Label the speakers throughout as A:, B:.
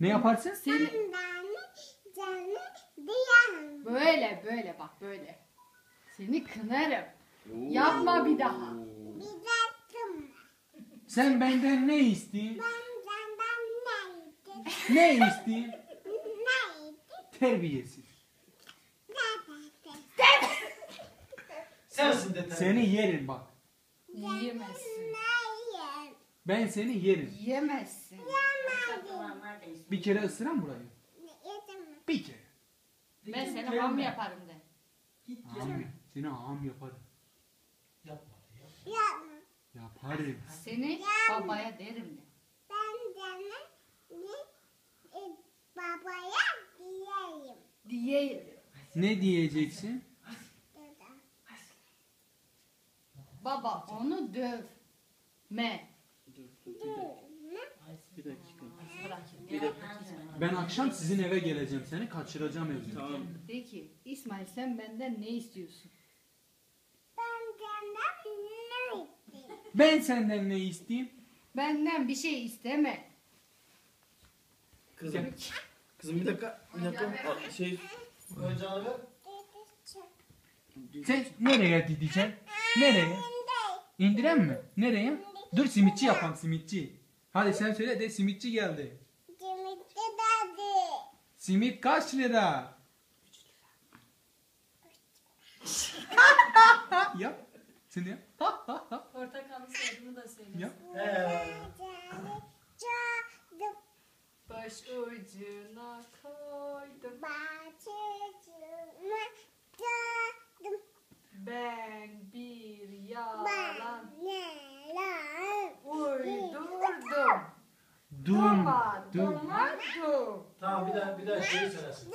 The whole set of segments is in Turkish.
A: Ne yaparsın?
B: Seni böyle böyle bak böyle. Seni kınarım. Yapma bir daha.
C: Bir dakika.
A: Sen benden ne istiyorsun? Ne istiyorsun? Terbiyesiz.
D: Sensin de
A: Seni yerim bak.
B: Yiyemezsin.
A: Ben seni yerim.
B: Yiyemezsin.
A: Bir kere ısıran burayı.
C: Yedim mi?
A: Bir kere.
B: Ben seni ham yaparım de.
D: Git
A: Ağam,
D: gelme.
A: seni ağam yaparım.
D: Yapma. yapma.
A: Yaparım.
B: Seni babaya derim de.
C: Ben canı bir e, babaya diyeyim.
B: Diyeyim.
A: Ne diyeceksin?
B: Baba onu döv. Me.
E: Bir dakika.
A: Ben akşam sizin eve geleceğim. Seni kaçıracağım evden.
E: Tamam.
B: De ki İsmail sen benden ne istiyorsun?
C: Ben senden ne istedim?
A: Ben senden ne isteyeyim?
B: Benden bir şey isteme.
E: Kızım. Kızım bir dakika. Bir dakika. Aa, Şey.
D: Oyuncağını ver.
A: Sen nereye gideceksin? Nereye? İndiren mi? Nereye? Dur simitçi yapalım simitçi. Hadi sen söyle de simitçi geldi. Simit kaç lira? yap. Sen de yap.
B: Portakallı sözünü da söyle.
A: Yap.
B: Baş ucuna
A: Dum.
B: Duma,
A: Dum.
D: tamam bir daha bir daha şeyi söylesin.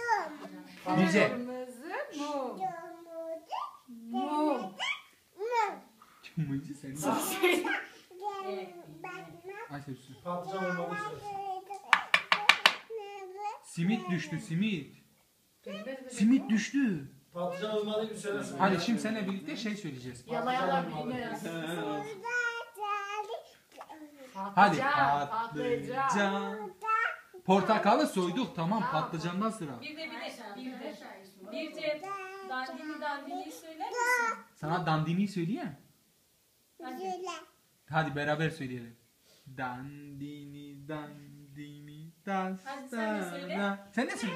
C: dum.
A: Güzel.
B: Kırmızı Mum. mum.
A: Kımıncı sen.
C: Gel bakma.
A: Ayşe Hüsnü.
D: Patlıcan olmalı söylesin.
A: Simit düştü simit. Simit düştü.
D: Patlıcan olmalı bir söylesin.
A: Hadi şimdi seninle birlikte şey söyleyeceğiz.
B: Yala yala bilmiyorum.
A: Hadi
B: Patlıcan,
A: patlıcan. Portakalı soyduk tamam patlıcandan sıra.
F: Bir de bir de bir de bir de dandini dandini söyler misin?
A: Sana dandini söyleyeyim.
C: Güzel.
A: Hadi beraber söyleyelim. Dandini dandini
F: Hadi sen de söyle.
A: dastana. Sen de söyle.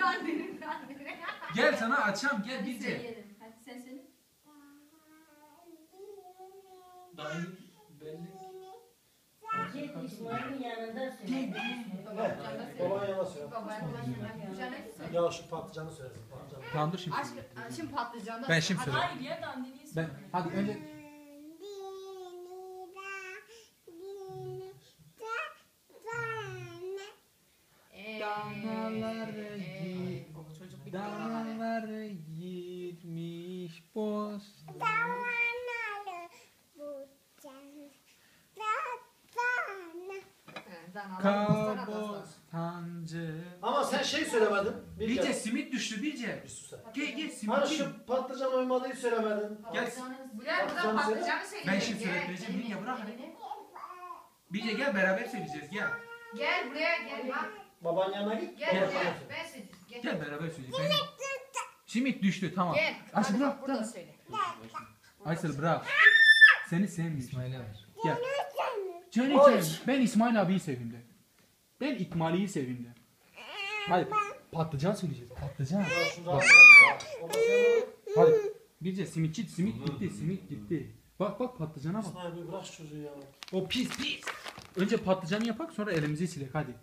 B: Dandini, dandini.
A: Gel sana açam gel
B: Hadi
A: bilce.
B: söyleyelim. Hadi sen söyle.
D: Dayı belli.
G: Git İsmail'in yanında söyle.
D: Baban yana. Ya şu patlıcanı söylesin. Patlıcanı.
A: Tamam dur şimdi.
B: Aşk, şimdi patlıcandan.
A: Ben şimdi
B: Hadi.
A: söyle.
F: Hayır ya dandini
A: Ben hadi önce Kaboz tancı.
D: Ama sen şey söylemedin. Bir
A: Bilce
D: kere.
A: simit düştü Bilce.
D: Bir sus sen.
A: Gel gel
D: Hani
A: simitçi.
D: şu patlıcan oymalıyı söylemedin.
A: Gel.
B: Buraya burada
D: Patlıcanı söyle.
B: patlıcanı söyleyelim.
A: Ben şimdi
B: gel,
A: Bilge bırak.
B: gel.
A: Bilce gel beraber söyleyeceğiz gel.
B: Gel buraya gel bak.
D: Baban yanına git.
B: Gel
A: Gel.
B: buraya. Ben söyleyeceğim. Gel.
A: Gel beraber söyleyeceğiz. Simit düştü tamam.
B: Gel.
A: Aysel
B: Hadi
A: bırak.
B: burada söyle.
A: Aysel bırak. Seni sevmiyor.
E: İsmail'e ver.
A: Gel. Canı canım. Ben İsmail abiyi seveyim de. Ben İkmali'yi seveyim de. Hadi patlıcan söyleyeceğiz. Patlıcan.
D: Da sana-
A: Hadi. Birce simitçi simit gitti simit gitti. Bak bak patlıcana bak.
D: İsmail bir bırak şu çocuğu ya.
A: O pis pis. Önce patlıcanı yapak sonra elimizi silek hadi.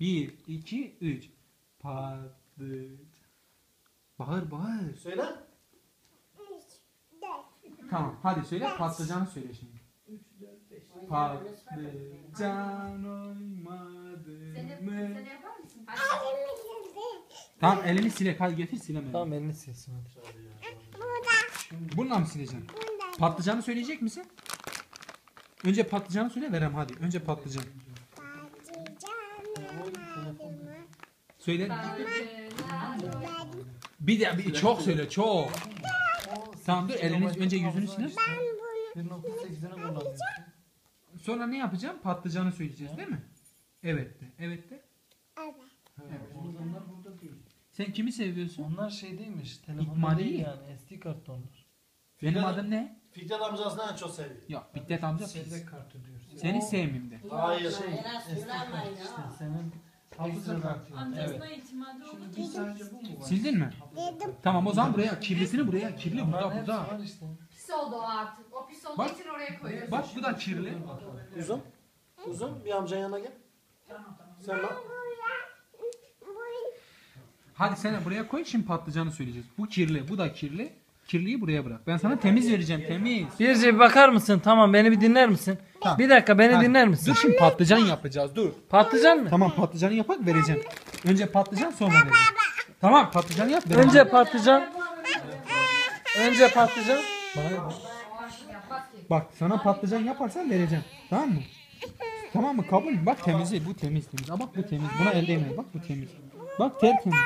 A: Bir, iki, üç. Patlıcan. Bağır bağır.
D: Söyle.
A: Tamam hadi söyle patlıcanı söyle şimdi. Patlıcan oymadı mı?
B: sen yapar mısın? Hadi.
A: Tamam elini silek hadi getir silemedim.
E: Tamam elini silsin hadi.
A: Bununla mı sileceksin? Patlıcanı söyleyecek misin? Önce patlıcanı söyle verem hadi. Önce patlıcan. Söyle. Bir de bir, çok söyle çok. Tamam dur elini önce yüzünü sil.
E: 1.8'ine kullanıyorsun.
A: Sonra ne yapacağım? Patlıcanı söyleyeceğiz değil mi? Evet de. Evet de.
C: Evet.
D: Onlar burada değil.
A: Sen kimi seviyorsun?
E: Onlar şey değilmiş. Telefonda
A: İkmali
E: değil yani. SD kartı onlar.
A: Benim
D: Fidan-
A: adım ne?
D: Fikret amcasını en çok seviyor.
A: Yok Biddet amca pis.
E: kartı diyorsun.
A: Seni sevmeyeyim de.
D: Hayır.
E: Şey, işte. Senin
A: Hafıza kartı.
E: Evet.
F: Amcasına itimadı oldu.
A: Şimdi sadece bu mu var? Sildin mi?
C: Dedim.
A: Tamam o zaman buraya kirlisini buraya kirli burada
E: hepsi
A: burada.
E: var işte.
B: Oldu o artık. O pis olduğu
A: Bak.
B: için oraya koyuyorsun.
A: Bak bu da kirli.
D: Uzun. Uzun bir amcanın yanına gel. Sen bak.
A: Hadi sen buraya koy şimdi patlıcanı söyleyeceğiz. Bu kirli, bu da kirli. Kirliyi buraya bırak. Ben sana temiz vereceğim, temiz.
E: Birce bir bakar mısın? Tamam beni bir dinler misin? Bir dakika beni
A: Hadi.
E: dinler misin?
A: Dur şimdi patlıcan yapacağız, dur.
E: Patlıcan mı?
A: Tamam patlıcanı yapak vereceğim. Önce patlıcan sonra vereceğim. Tamam patlıcanı yap vereceğim.
E: Önce patlıcan. Önce patlıcan.
A: Bana-. Bak sana patlıcan yaparsan vereceğim. Tamam mı? Tamam mı? Kabul? Bak temizi. Bu temiz temiz. Aa, bak bu temiz. Buna el değmiyor. Bak bu temiz. Bak tertemiz.